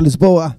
Lisboa.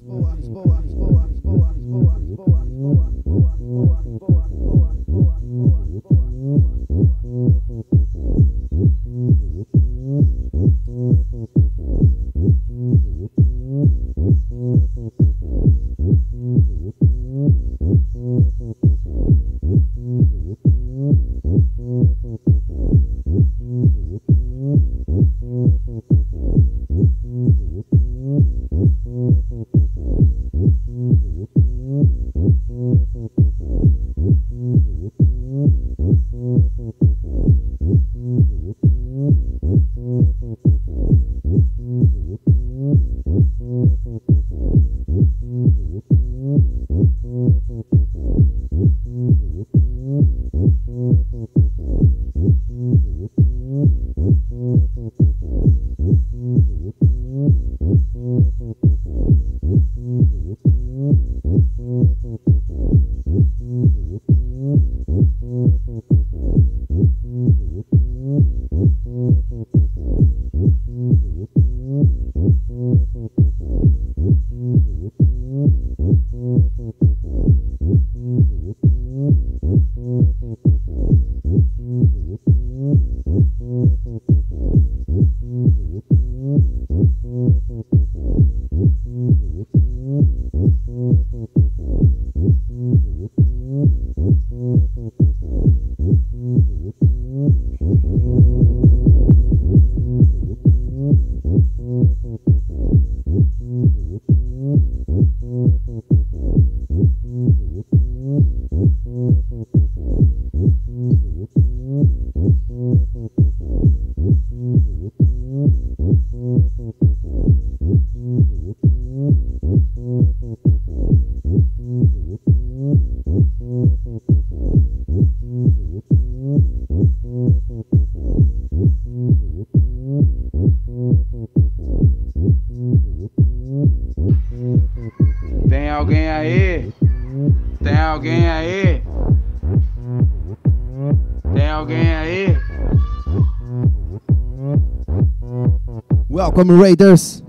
Welcome Raiders.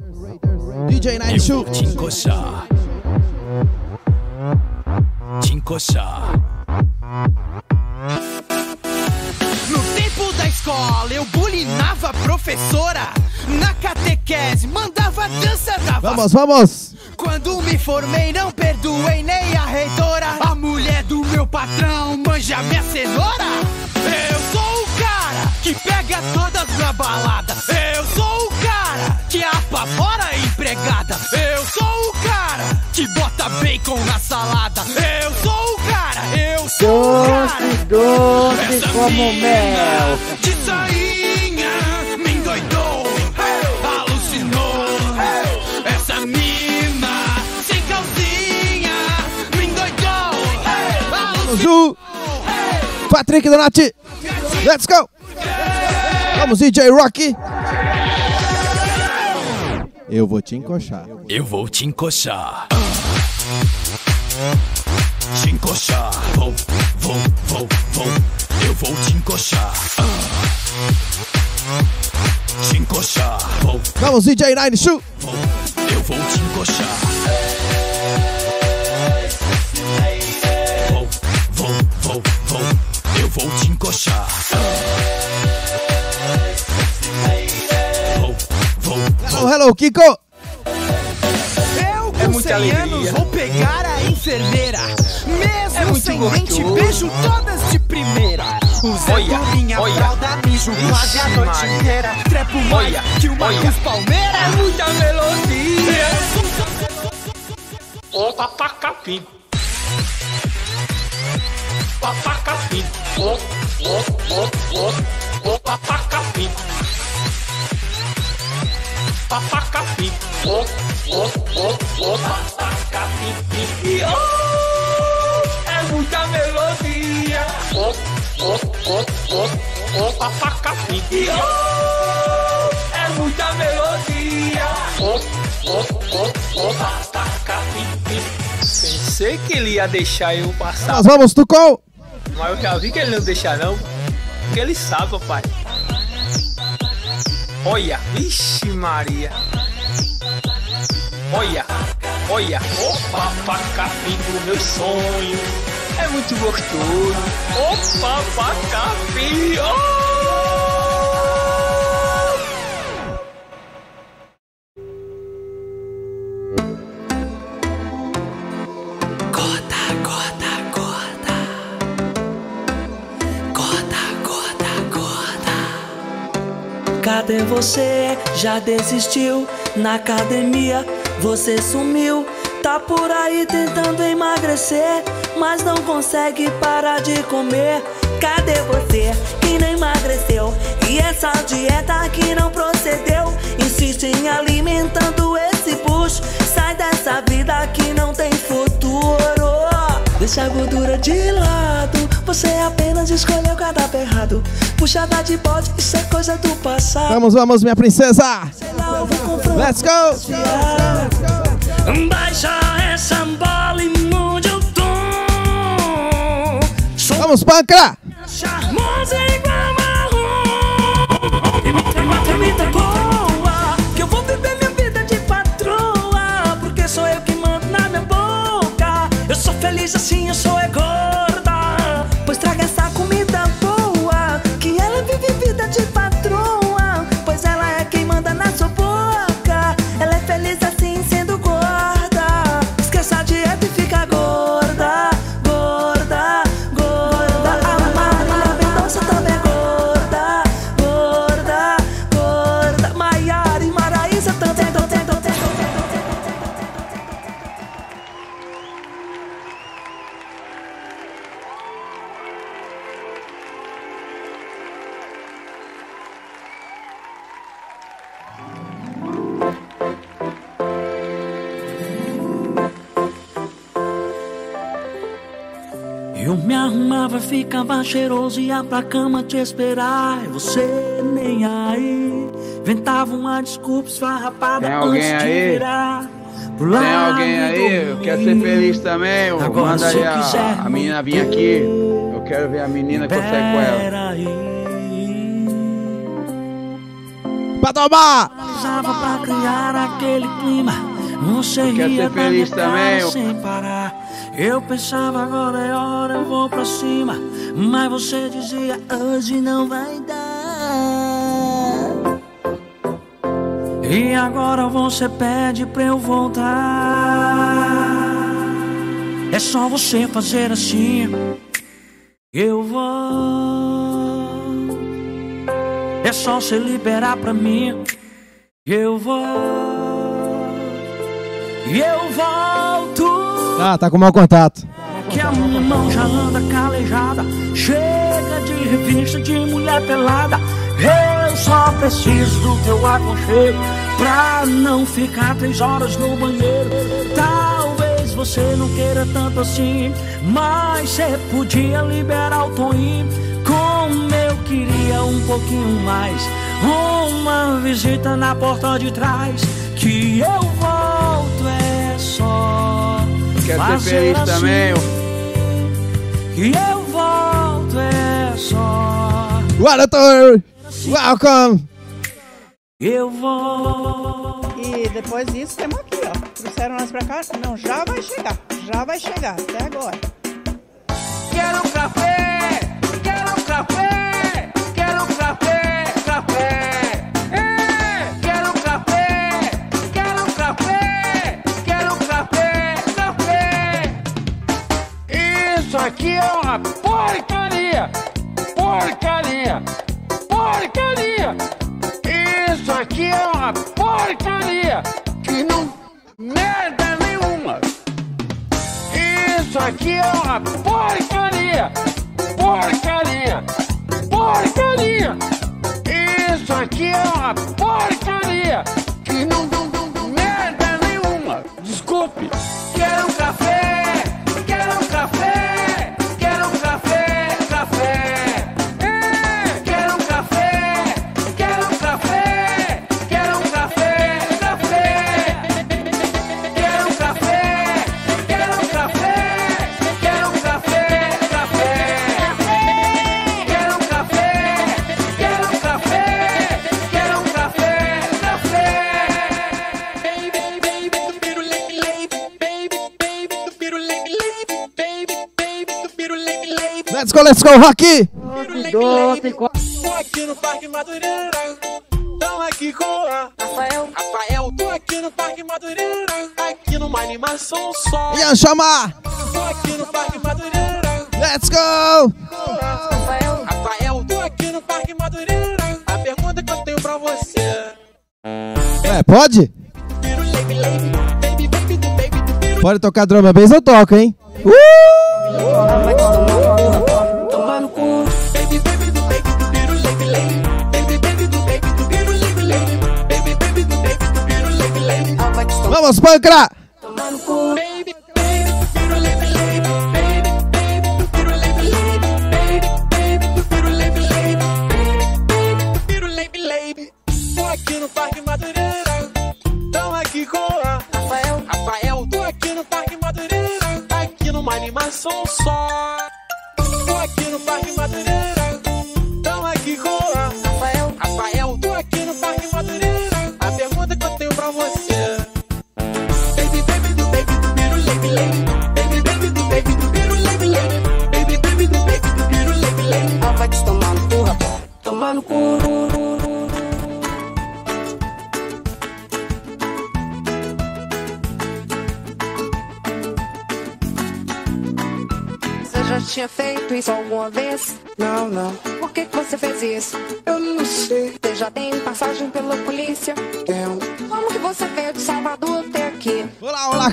DJ Night encoxar. No tempo da escola eu bulinava a professora. Na catequese mandava dança da Vamos, vamos. Quando me formei não perdoei nem a reitora. A mulher do meu patrão manja minha cenoura. Eu sou o cara que pega todas na balada. Eu sou apavora empregada. Eu sou o cara que bota bacon na salada. Eu sou o cara eu sou o cara. Doce Essa como mel. de sainha me endoidou, alucinou. Essa mina sem calcinha me endoidou, Vamos, Ju. Patrick Donati. Let's go. Vamos, DJ Rocky. Eu vou te encoxar. Eu vou te encoxar. Te encoxar. Vou, vou, vou, vou. Eu vou te encoxar. Te encoxar. Vou, Vamos, DJ Nine Shoe. vou. Eu vou te encoxar. Vou, vou, vou, vou. Eu vou te encoxar. Hello, hello, Kiko. Eu com muita 100 alegria. anos vou pegar a enfermeira Mesmo É muito sem dente, beijo todas de primeira Usando Olha, minha olha. fralda, mijo quase a noite inteira Trepo mais que olha. cruz palmeira É muita melodia. Ô papacapim. Papacapim. Ô, ô, ô, E, oh, é muita melodia. E, oh, é muita melodia. Papacapim. Pensei que ele ia deixar eu passar, Nós vamos, Tucol. mas eu já vi que ele não deixa não. Porque ele sabe, papai. Olha, vixe Maria. Olha, olha, Ô papacapim do meu sonho. é muito gostoso. Ô papacapim, oh! Cadê você? Já desistiu? Na academia você sumiu. Tá por aí tentando emagrecer, mas não consegue parar de comer. Cadê você que não emagreceu? E essa dieta que não procedeu? Insiste em alimentando esse push. Sai dessa vida que não tem futuro. Deixa a gordura de lado. Você apenas escolheu cada errado. Puxada de bode, isso é coisa do passado. Vamos, vamos, minha princesa. Vou confrontar. Let's go. Baixa essa bola e mude o tom. Vamos, Pancra. Vive vida ficava cheiroso, ia pra cama te esperar. E você nem aí. Inventava uma desculpa esfarrapada Tem alguém antes de aí? virar. Tem alguém aí? Quer ser feliz também? ô? Agora, Manda aí eu quiser a, a menina vir aqui. Eu quero ver a menina que eu saio com ela. Peraí. Pra tomar. Usava pra criar aquele clima. Você Quer ser feliz também, sem parar. Eu pensava agora é hora, eu vou pra cima. Mas você dizia hoje não vai dar. E agora você pede pra eu voltar. É só você fazer assim. Eu vou. É só você liberar pra mim. Eu vou. Eu. Ah, tá com mau contato. Que a minha mão já anda calejada. Chega de revista de mulher pelada. Eu só preciso do teu aconchego pra não ficar três horas no banheiro. Talvez você não queira tanto assim, mas você podia liberar o Toninho. Como eu queria um pouquinho mais. Uma visita na porta de trás. Que eu volto é só. Quer ser feliz assim. também? Que eu volto é só. Guarator, welcome. Eu vou. E depois disso temos aqui, ó. Trouxeram nós pra cá? Não, já vai chegar. Já vai chegar, até agora. Quero um café, quero um café, quero um café, café. É uma porcaria, porcaria, porcaria. Isso aqui é uma porcaria que não merda nenhuma. Isso aqui é uma porcaria! Porcaria! Porcaria! Isso aqui é uma porcaria! Que não não merda nenhuma! Desculpe! Quero um café! Let's go, let's go, Rocky. Tô aqui no Parque Madureira, tão aqui com a Rafael, Rafael. Tô aqui no Parque Madureira, aqui numa animação só. Ian, chama. Tô aqui no Parque Madureira. Let's go. Rafael, Rafael, tô aqui no Parque Madureira. A pergunta que eu tenho pra você. É, pode? Pode tocar drum and bass, eu toco, hein? Uh! Do biru, lebe, lebe. Tô aqui no Parque Madureira. Tão aqui com Rafael, Rafael. Tô aqui no Parque Madureira. Aqui numa animação só. Tô aqui no Parque Madureira. Tão aqui com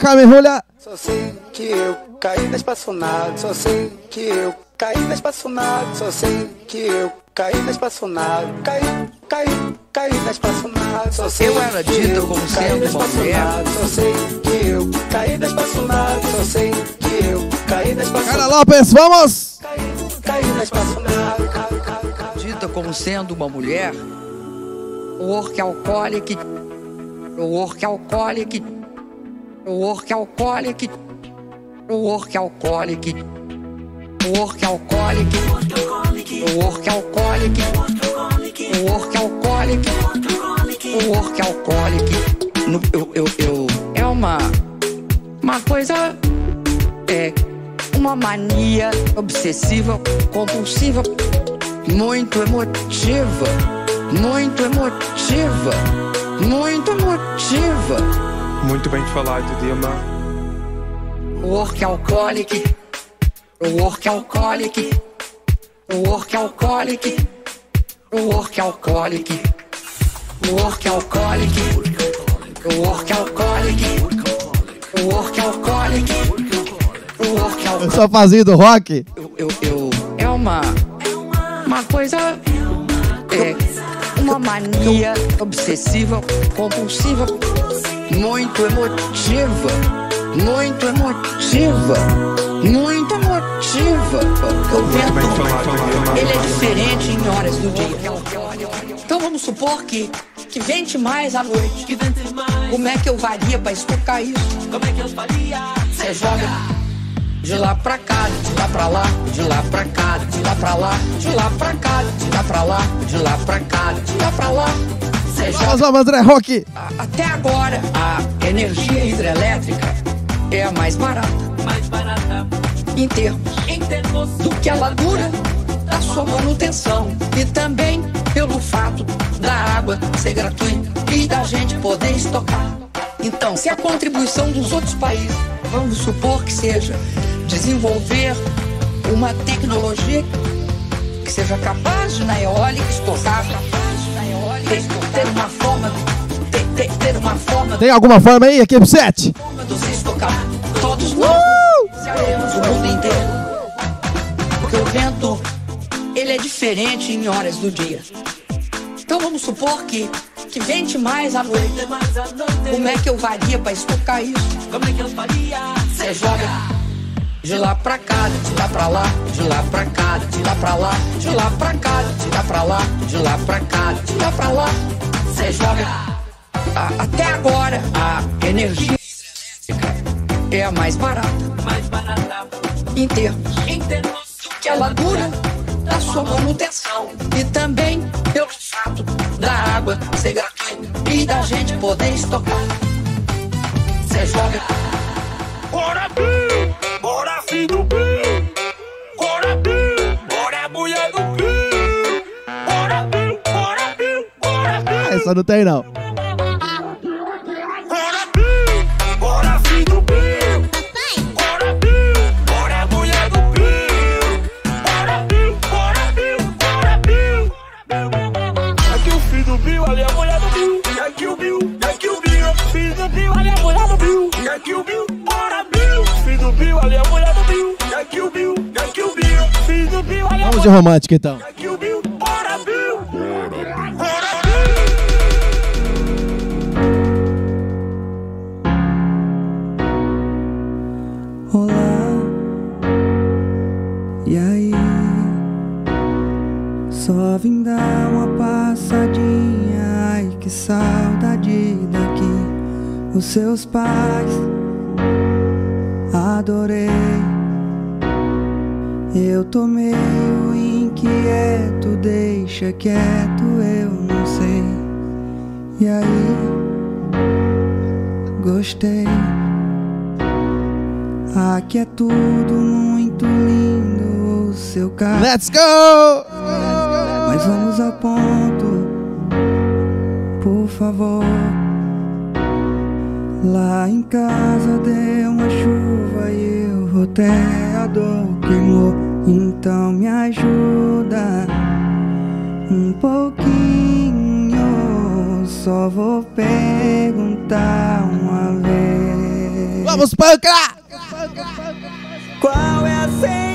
Carmen Rolha. Só sei que eu caí da espaçonave, só sei que eu caí da espaçonave, só sei que eu caí da espaçonave, caí, caí, caí da espaçonave, só sei Eu era dita como sendo uma mulher. espaçonave, Só sei que eu caí da espaçonave, só sei que eu caí da Cara espaçonave, Lopes, vamos! caí, caí da espaçonave, caí, caí, caí. dita como sendo uma mulher, o workaholic, o workaholic, o workaholic, workaholic, workaholic, workaholic, workaholic, workaholic. No- Eu, eu, eu, é uma, uma coisa, é uma mania obsessiva, compulsiva, muito emotiva, muito emotiva, muito emotiva. Muito bem falado, Dilma. Workaholic, workaholic, workaholic, workaholic, workaholic, workaholic, workaholic, o work ao Eu sou fazinho do rock. eu, eu, eu- é uma uma coisa é uma mania obsessiva compulsiva muito emotiva muito emotiva muito emotiva. O vento ele é diferente em horas do dia. Então vamos supor que que vente mais à noite. Como é que eu varia pra explicar isso? Como é que eu faria? Você joga de lá pra cá, de lá pra lá, de lá pra cá, de lá pra lá, de lá pra cá, de lá pra lá, de lá pra cá, de lá pra lá. Você Vamos, joga vamos, André Rock. até agora a energia hidrelétrica é a mais barata. Mais barata. Em termos, em termos do que ela dura da sua manutenção e também pelo fato da água ser gratuita e da gente poder estocar. Então, se a contribuição dos outros países, vamos supor que seja desenvolver uma tecnologia que seja capaz de na eólica estocar, Tem alguma forma aí, Equipe 7? dos estocar. Todos nós seremos o mundo inteiro. Porque o vento, ele é diferente em horas do dia. Então vamos supor que, que vente mais à noite. Como é que eu varia pra estocar isso? Como é que eu faria? Você joga de lá pra cá, de lá pra lá, de lá pra cá, de lá pra lá, de lá pra cá, de lá pra lá, de lá pra cá, de lá pra lá. Você joga a- até agora a energia é a mais barata. Mais barata. Em termos, em termos do que ela dura da sua manutenção e também pelo fato da água ser gratuita e da gente poder estocar. Você joga Bora, Essa não tem, não. Bora, Bill! Bora, filho Só vim dar uma passadinha. Ai, que saudade daqui. Os seus pais, adorei. Eu tô meio inquieto, deixa quieto, eu não sei. E aí? Gostei. Aqui é tudo muito lindo, o seu carro. Let's go! Mas vamos a ponto, por favor. Lá em casa deu uma chuva e o roteador queimou. Então me ajuda um pouquinho. Só vou perguntar uma vez. Vamos, panca! Qual é a senha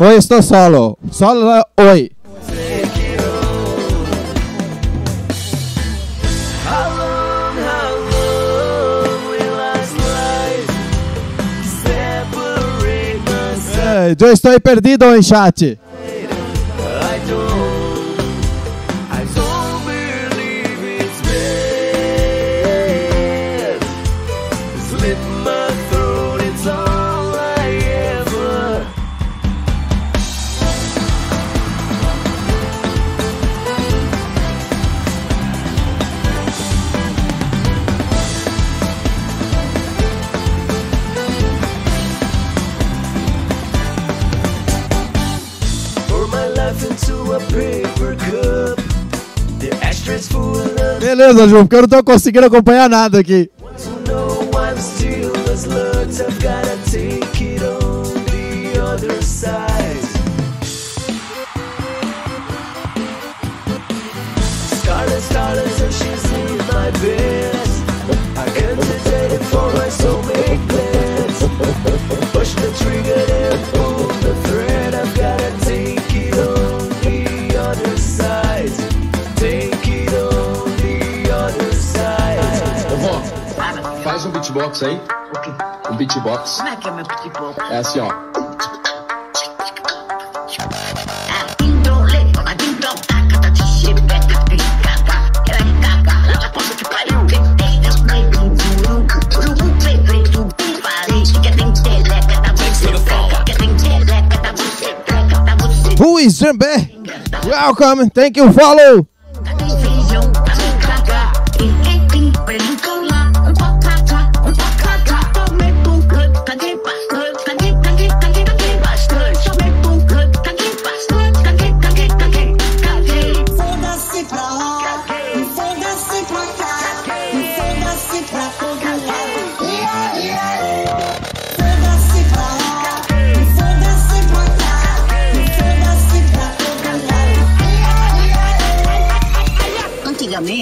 Oi, estou solo. Solo hoy. Eu estou perdido em chat. Beleza, João, porque eu não tô conseguindo acompanhar nada aqui. um beatbox aí? O quê? Um beatbox. Como é que é meu beatbox? É assim, ó. Who is Jambé? Welcome, thank you, follow.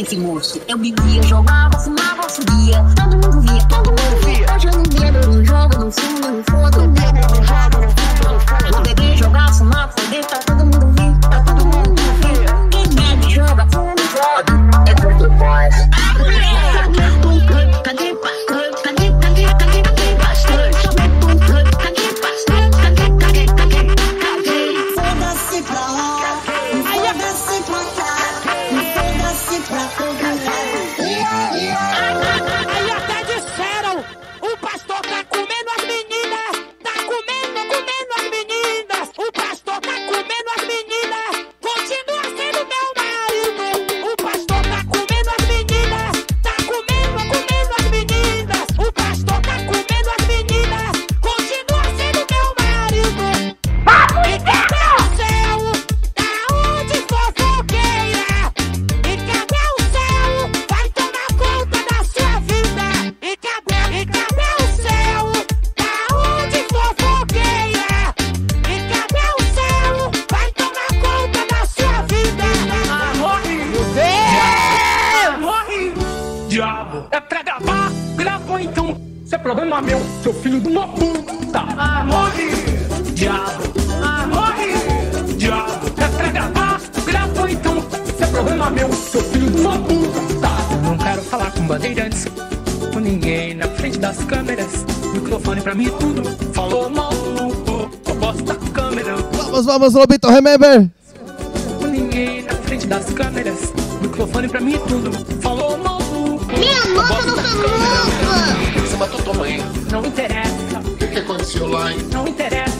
esse moço. Eu bebia, jogava, fumava, subia. Todo mundo via, todo mundo via. Hoje eu não bebo, não jogo, não fumo, não fodo. Não bebo, não jogo, não fumo, não fodo. Não bebia, jogar, fumar, foder, tá todo mundo. Kleber. Ninguém na frente das câmeras. Microfone pra mim e tudo. Falou maluco. Minha não tá louca. Você matou tua mãe. Não interessa. O que, aconteceu lá, hein? Não interessa.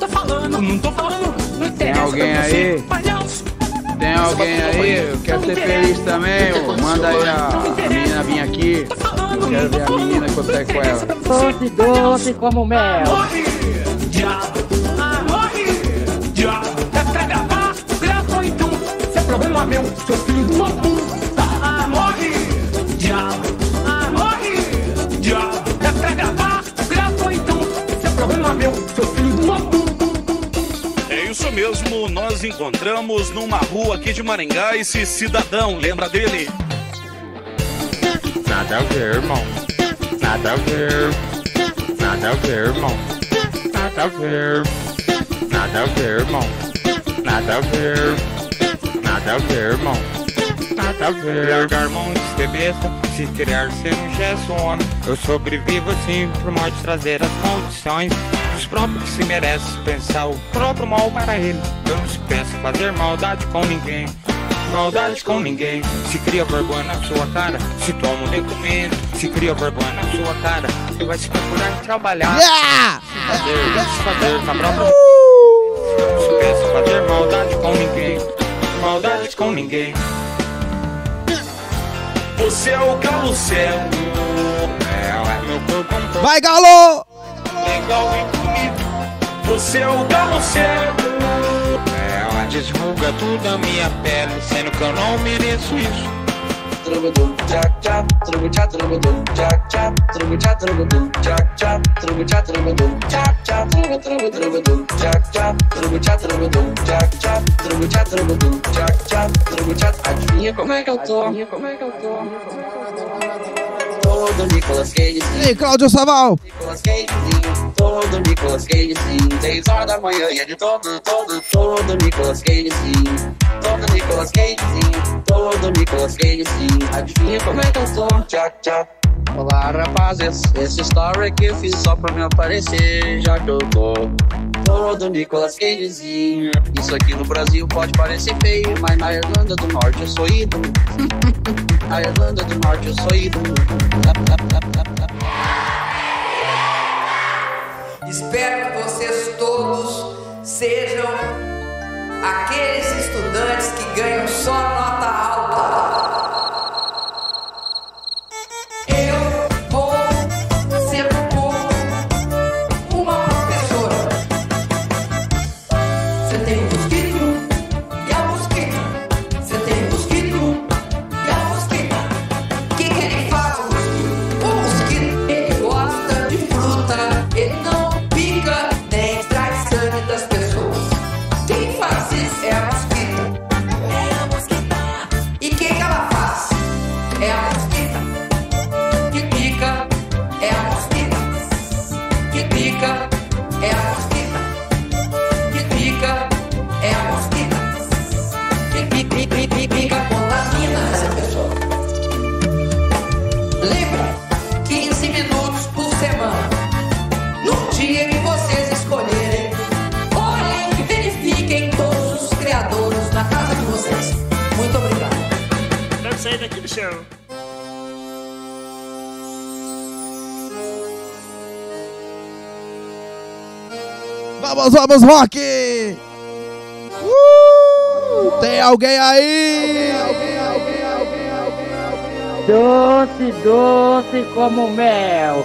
Tô falando, não tô falando. Não interessa. Tem alguém aí? Palhaço. Tem alguém aí? Quer ser feliz também? Manda aí a, a menina vir aqui. Eu quero ver a menina que com ela. Doce, doce como mel. Diabo. meu, seu filho de uma puta. Ah, morre! Diabo! Ah, morre! Diabo! É pra gravar? Então! Seu é problema meu, seu filho de uma puta. É isso mesmo, nós encontramos numa rua aqui de Maringá esse cidadão, lembra dele? Nada a ver, irmão. Nada a ver. Nada a ver, irmão. Nada a ver. Nada a ver, irmão. Nada a ver. Nada a ver, irmão. Nada a ver. Largar mão de ser besta, se criar ser um gesto homem. Eu sobrevivo assim por mal de trazer as condições. Os próprios que se merecem pensar o próprio mal para ele. Eu não se penso fazer maldade com ninguém. Maldade com ninguém. Se cria vergonha na sua cara, se toma um documento. Se cria vergonha na sua cara, e vai se procurar trabalhar. Yeah! Se fazer, se fazer na própria. Não se pensa fazer maldade com ninguém. Maldade com ninguém. Você é o galo cego. É, meu corpo Vai, Galo! legal e bonito. Você é o galo cego. Ela desruga tudo a minha pele, sendo que eu não mereço isso. Trubadum, tchac, tchac, trubu, tchac, trubadum, tchac, tchac, trubu, tchac, trubadum, tchac, tchac, trubu, tchac, trubadum, tchac, tchac, trubu, trubu, trubadum, tchac, tchac, trubu, tchac, trubadum, tchac, tchac, trubu, tchac, trubadum, tchac, tchac, trubu, tchac. Adivinha como é que eu tô? Adivinha como é que eu tô? Todo Nicolas Cagezinho. Ei, Cláudio Saval! Nicolas Cagezinho, todo Nicolas Cagezinho, 6 horas da manhã e é de todo, todo, todo Nicolas Cagezinho, todo Nicolas Cagezinho, todo Nicolas Cagezinho, adivinha como é que eu tô? Tchac, tchac. Olá rapazes, esse story aqui eu fiz só pra me aparecer, já que eu tô todo Nicolas Cagezinho. Isso aqui no Brasil pode parecer feio, mas na Irlanda do Norte eu sou ídolo. na Irlanda do Norte eu sou ídolo. Espero que vocês todos sejam aqueles estudantes que ganham só Vamos, vamos, Rock! Uh! Tem alguém aí? Doce, doce como mel.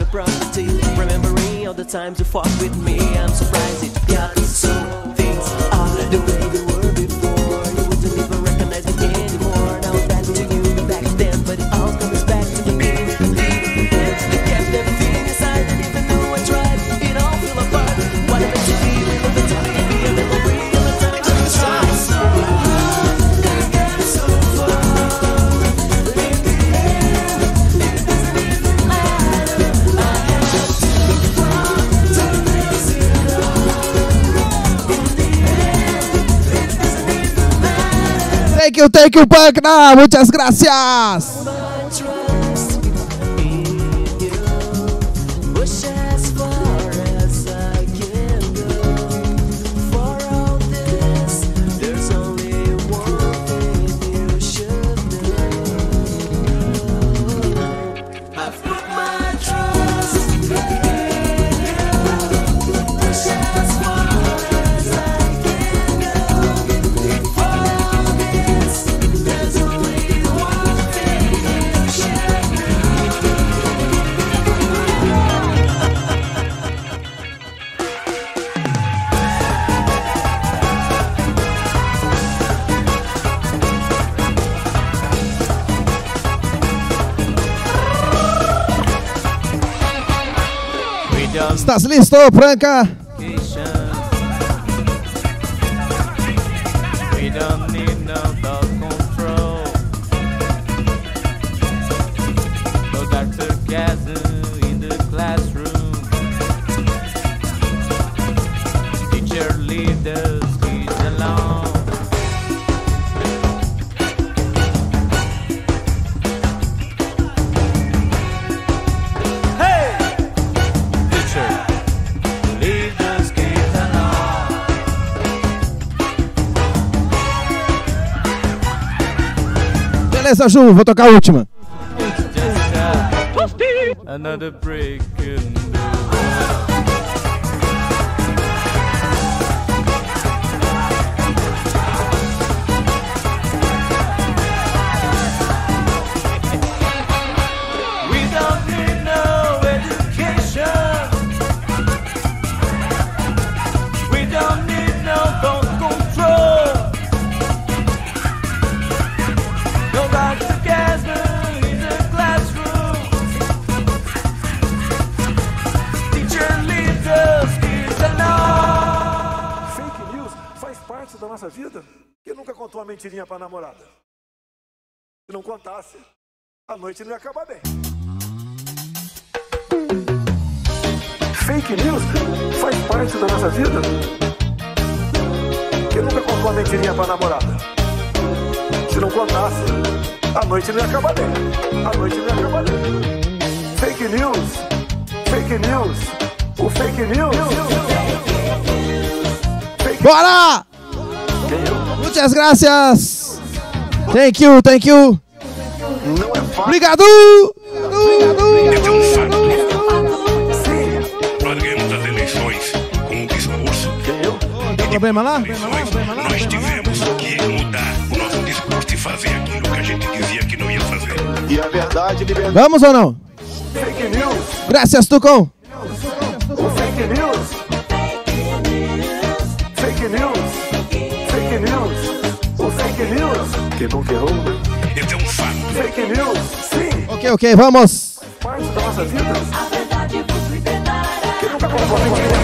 Of property. Remembering all the times you fought with me, I'm surprised it got so. Things are the way they Thank you, thank you, Pagna! Muchas gracias! Estás listo, Franca? We don't need Beleza, Ju, vou tocar a última. Another break mentirinha pra namorada? Se não contasse, a noite não ia acabar bem. Fake news faz parte da nossa vida. Quem nunca contou uma mentirinha pra namorada? Se não contasse, a noite não ia acabar bem. A noite não ia acabar bem. Fake news, fake news, o fake news. Bora! Muchas gracias! Thank you, thank you! Obrigado! Nós ganhamos as eleições com um discurso. Tem problema lá? Nós tivemos que mudar o nosso discurso e fazer aquilo que a gente dizia que não ia fazer. E a verdade, liberdade. Vamos ou não? Fake news, Gracias, Tucon! o fake news. Nunca errou? Esse é um fato. Fake news, sim, Ok, ok, vamos! da nossa vida. Quem nunca vou pedir